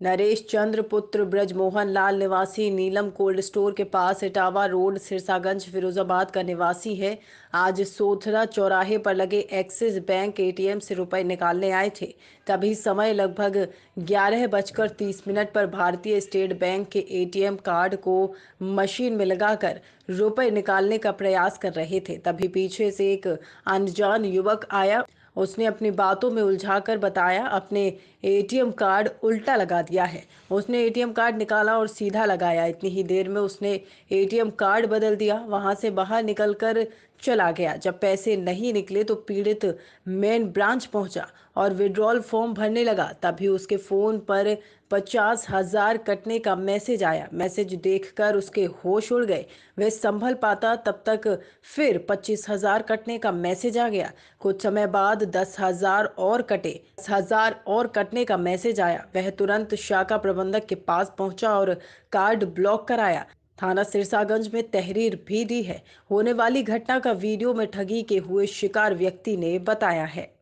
नरेश चंद्र, पुत्र ब्रजमोहन लाल निवासी नीलम cold store के पास इटावा रोड, सिरसागंज, फिरोजाबाद का निवासी है। आज सोथरा चौराहे पर लगे एक्सिस बैंक एटीएम से रुपए निकालने आए थे। तभी समय लगभग ग्यारह बजकर तीस मिनट पर भारतीय स्टेट बैंक के एटीएम कार्ड को मशीन में लगाकर रुपए निकालने का प्रयास कर रहे थे। तभी पीछे से एक अनजान युवक आया। उसने अपनी बातों में उलझाकर बताया, अपने एटीएम कार्ड उल्टा लगा दिया है। उसने एटीएम कार्ड निकाला और सीधा लगाया। इतनी ही देर में उसने एटीएम कार्ड बदल दिया। वहाँ से बाहर निकलकर चला गया। जब पैसे नहीं निकले तो पीड़ित मेन ब्रांच पहुँचा और विड्रॉल फॉर्म भरने लगा, तभी उसके फ़ोन पर पचास हज़ार कटने का मैसेज आया। मैसेज देखकर उसके होश उड़ गए। वह संभल पाता, तब तक फिर पच्चीस हज़ार कटने का मैसेज आ गया। कुछ समय बाद दस हज़ार और कटे। दस हज़ार और कटने का मैसेज आया। वह तुरंत शाखा प्रबंधक के पास पहुँचा और कार्ड ब्लॉक कराया। थाना सिरसागंज में तहरीर भी दी है। होने वाली घटना का वीडियो में ठगी के हुए शिकार व्यक्ति ने बताया है।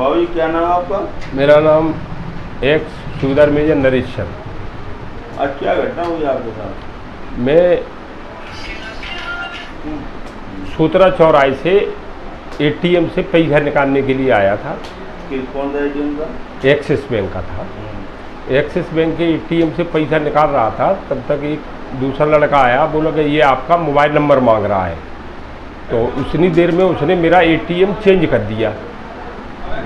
बाबू क्या नाम है आपका? मेरा नाम एक सूदर मेजर नरेश चंद आज क्या घटना हुई आपके साथ? मैं सूत्रा चौराहे से एटीएम से पैसा निकालने के लिए आया था। कौन सा एटीएम का? एक्सिस बैंक का था। एक्सिस बैंक के एटीएम से पैसा निकाल रहा था तब तक एक दूसरा लड़का आया बोला कि ये आपका मोबाइल नंबर मांग रहा है। तो उतनी देर में उसने मेरा एटीएम चेंज कर दिया।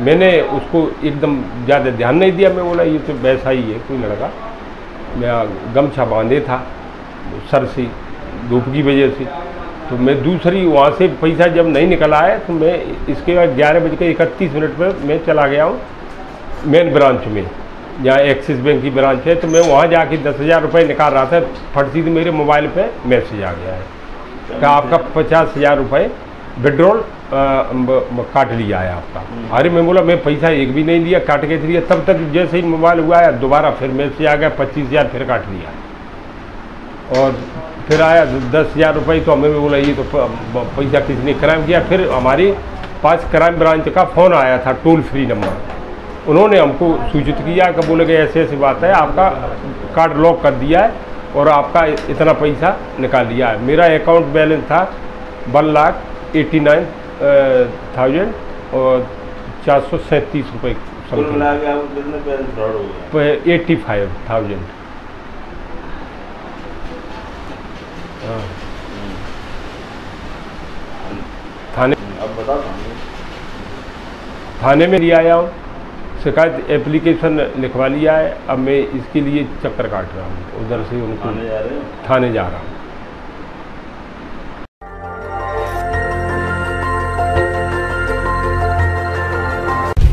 मैंने उसको एकदम ज़्यादा ध्यान नहीं दिया। मैं बोला, ये तो वैसा ही है, कोई लड़का। मैं गमछा बांधे था, सर से, धूप की वजह से। तो मैं दूसरी, वहाँ से पैसा जब नहीं निकल आया तो मैं इसके बाद ग्यारह बज के इकतीस मिनट पर मैं चला गया हूँ मेन ब्रांच में, जहाँ एक्सिस बैंक की ब्रांच है। तो मैं वहाँ जाके दस हज़ार रुपये निकाल रहा था, फट सीधे मेरे मोबाइल पे मैसेज आ गया है। कि आपका पचास हज़ार रुपये विड्रॉल काट लिया है आपका। अरे मैं बोला मैं पैसा एक भी नहीं लिया काट के दिया तब तक जैसे ही मोबाइल हुआ है दोबारा फिर मैसेज आ गया पच्चीस हज़ार फिर काट लिया। और फिर आया दस हज़ार रुपये तो हमें भी बोला ये तो पैसा किसने क्राइम किया? फिर हमारी पास क्राइम ब्रांच का फ़ोन आया था टोल फ्री नंबर उन्होंने हमको सूचित किया कि बोले गए ऐसी ऐसी बात है आपका कार्ड लॉक कर दिया है और आपका इतना पैसा निकाल लिया है। मेरा अकाउंट बैलेंस था one lakh eighty nine thousand और चार सौ सैंतीस रुपये एट्टी फाइव थाउज़ेंड। थाने अब बता थाने। में लिया आया हूँ। शिकायत एप्लीकेशन लिखवा लिया है। अब मैं इसके लिए चक्कर काट रहा हूँ। उधर से उनको थाने थाने जा रहा हूँ।